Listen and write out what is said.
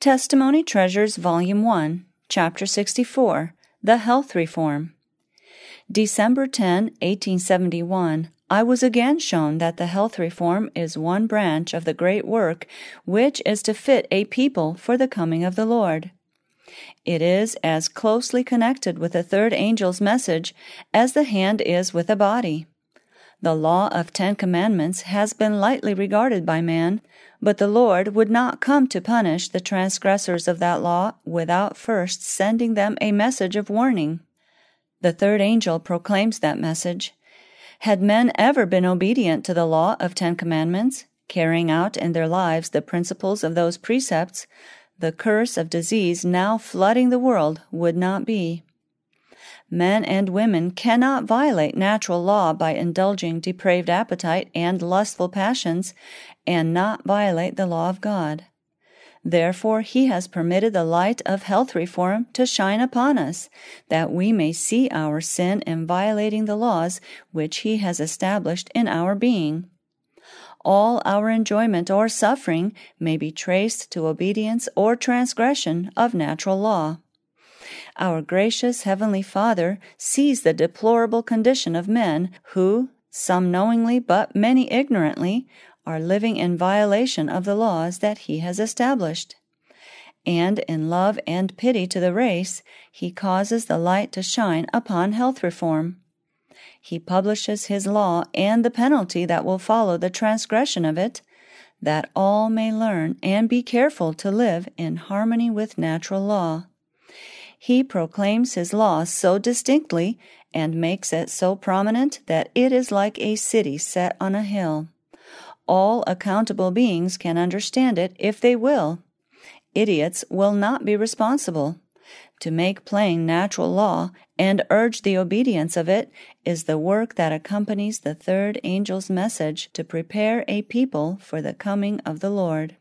Testimony Treasures, Volume 1, Chapter 64 The Health Reform. December 10, 1871, I was again shown that the health reform is one branch of the great work which is to fit a people for the coming of the Lord. It is as closely connected with the third angel's message as the hand is with a body. The law of Ten Commandments has been lightly regarded by man, but the Lord would not come to punish the transgressors of that law without first sending them a message of warning. The third angel proclaims that message. Had men ever been obedient to the law of Ten Commandments, carrying out in their lives the principles of those precepts, the curse of disease now flooding the world would not be. Men and women cannot violate natural law by indulging depraved appetite and lustful passions and not violate the law of God. Therefore, He has permitted the light of health reform to shine upon us, that we may see our sin in violating the laws which He has established in our being. All our enjoyment or suffering may be traced to obedience or transgression of natural law. Our gracious Heavenly Father sees the deplorable condition of men who, some knowingly but many ignorantly, are living in violation of the laws that He has established. And in love and pity to the race, He causes the light to shine upon health reform. He publishes His law and the penalty that will follow the transgression of it, that all may learn and be careful to live in harmony with natural law. He proclaims His law so distinctly and makes it so prominent that it is like a city set on a hill. All accountable beings can understand it if they will. Idiots will not be responsible. To make plain natural law and urge the obedience of it is the work that accompanies the third angel's message to prepare a people for the coming of the Lord.